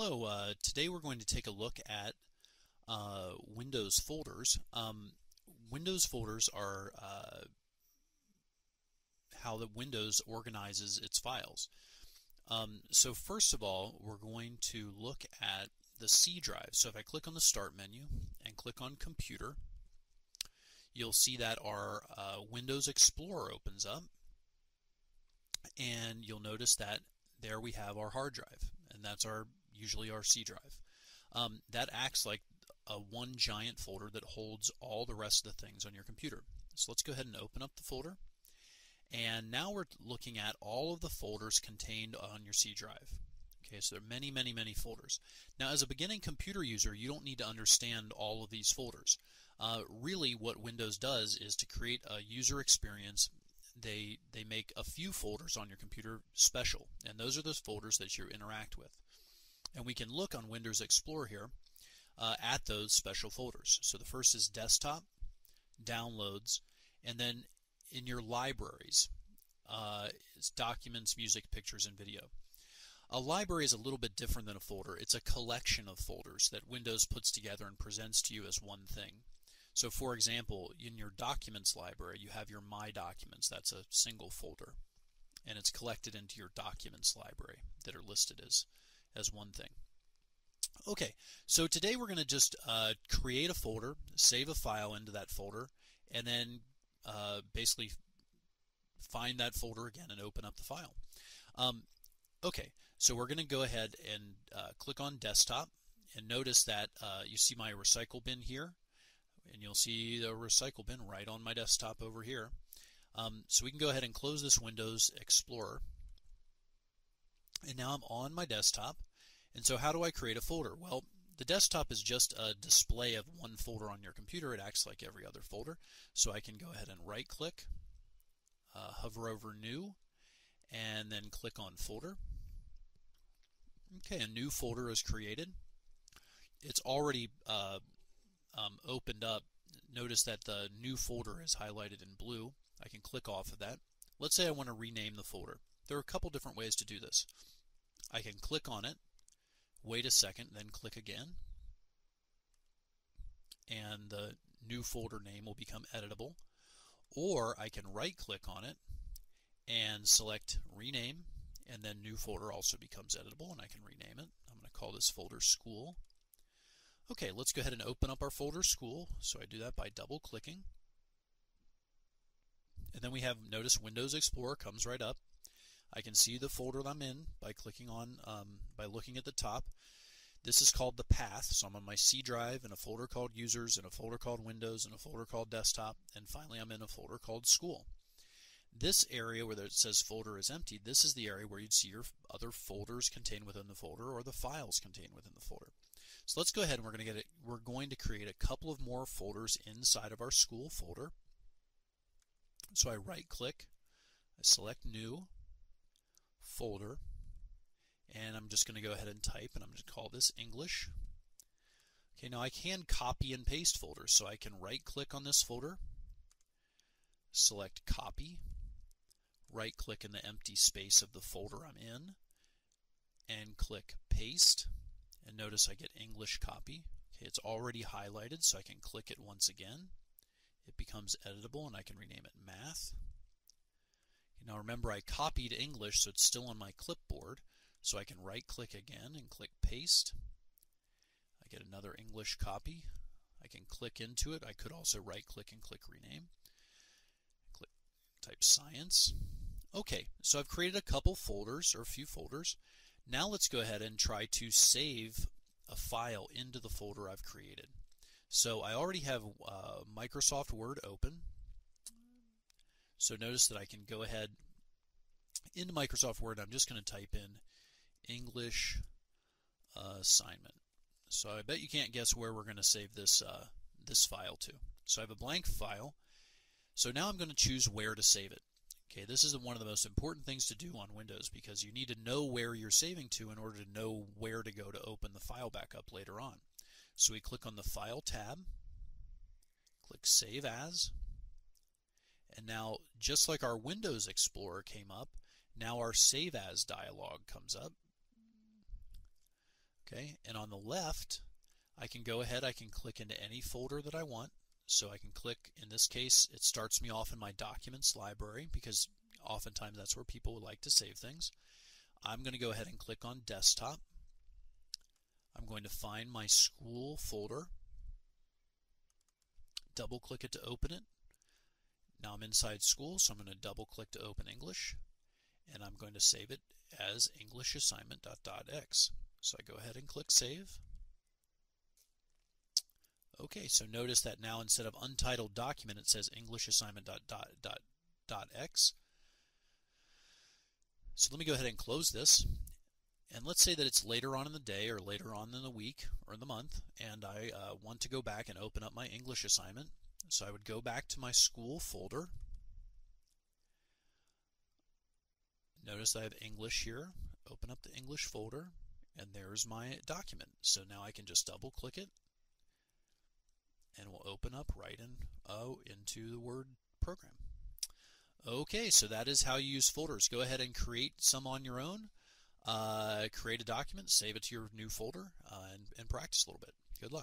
Hello, uh, today we're going to take a look at uh, Windows folders. Um, Windows folders are uh, how the Windows organizes its files. Um, so first of all, we're going to look at the C drive. So if I click on the Start menu and click on Computer, you'll see that our uh, Windows Explorer opens up and you'll notice that there we have our hard drive and that's our usually our C drive. Um, that acts like a one giant folder that holds all the rest of the things on your computer. So let's go ahead and open up the folder. And now we're looking at all of the folders contained on your C drive. Okay, so there are many, many, many folders. Now, as a beginning computer user, you don't need to understand all of these folders. Uh, really, what Windows does is to create a user experience. They they make a few folders on your computer special, and those are those folders that you interact with. And we can look on Windows Explorer here uh, at those special folders. So the first is desktop, downloads, and then in your libraries, uh, it's documents, music, pictures, and video. A library is a little bit different than a folder. It's a collection of folders that Windows puts together and presents to you as one thing. So for example, in your documents library, you have your My Documents. That's a single folder. And it's collected into your documents library that are listed as as one thing. Okay, so today we're going to just uh, create a folder, save a file into that folder, and then uh, basically find that folder again and open up the file. Um, okay, so we're going to go ahead and uh, click on desktop and notice that uh, you see my recycle bin here and you'll see the recycle bin right on my desktop over here. Um, so we can go ahead and close this Windows Explorer and now I'm on my desktop. And so how do I create a folder? Well, the desktop is just a display of one folder on your computer. It acts like every other folder. So I can go ahead and right click, uh, hover over new, and then click on folder. Okay, a new folder is created. It's already uh, um, opened up. Notice that the new folder is highlighted in blue. I can click off of that. Let's say I want to rename the folder. There are a couple different ways to do this. I can click on it, wait a second, then click again, and the new folder name will become editable. Or I can right click on it and select rename, and then new folder also becomes editable, and I can rename it. I'm going to call this folder school. Okay, let's go ahead and open up our folder school. So I do that by double clicking. And then we have, notice Windows Explorer comes right up. I can see the folder I'm in by clicking on, um, by looking at the top. This is called the path, so I'm on my C drive in a folder called Users, in a folder called Windows, in a folder called Desktop, and finally I'm in a folder called School. This area where it says folder is empty, this is the area where you'd see your other folders contained within the folder or the files contained within the folder. So let's go ahead and we're going to get it. We're going to create a couple of more folders inside of our school folder. So I right click, I select new, folder and I'm just going to go ahead and type and I'm going to call this English. Okay, now I can copy and paste folders, so I can right click on this folder, select copy, right click in the empty space of the folder I'm in, and click paste, and notice I get English copy. Okay, it's already highlighted, so I can click it once again. It becomes editable and I can rename it math. Now remember I copied English so it's still on my clipboard so I can right click again and click paste. I get another English copy. I can click into it. I could also right click and click rename. Click type science. Okay, so I've created a couple folders or a few folders. Now let's go ahead and try to save a file into the folder I've created. So I already have uh, Microsoft Word open. So notice that I can go ahead into Microsoft Word. I'm just going to type in English uh, assignment. So I bet you can't guess where we're going to save this uh, this file to. So I have a blank file. So now I'm going to choose where to save it. Okay, this is one of the most important things to do on Windows because you need to know where you're saving to in order to know where to go to open the file back up later on. So we click on the File tab, click Save As, and now, just like our Windows Explorer came up, now our Save As dialog comes up. Okay, and on the left, I can go ahead, I can click into any folder that I want. So I can click, in this case, it starts me off in my documents library because oftentimes that's where people would like to save things. I'm going to go ahead and click on desktop. I'm going to find my school folder, double click it to open it. Now I'm inside school, so I'm going to double click to open English, and I'm going to save it as English assignment.x. So I go ahead and click save. Okay, so notice that now instead of untitled document, it says English assignment.x. So let me go ahead and close this. And let's say that it's later on in the day or later on in the week or in the month, and I uh, want to go back and open up my English assignment. So I would go back to my school folder. Notice I have English here. Open up the English folder, and there's my document. So now I can just double click it, and we'll open up right in oh into the Word program. Okay, so that is how you use folders. Go ahead and create some on your own. Uh, create a document, save it to your new folder, uh, and, and practice a little bit. Good luck.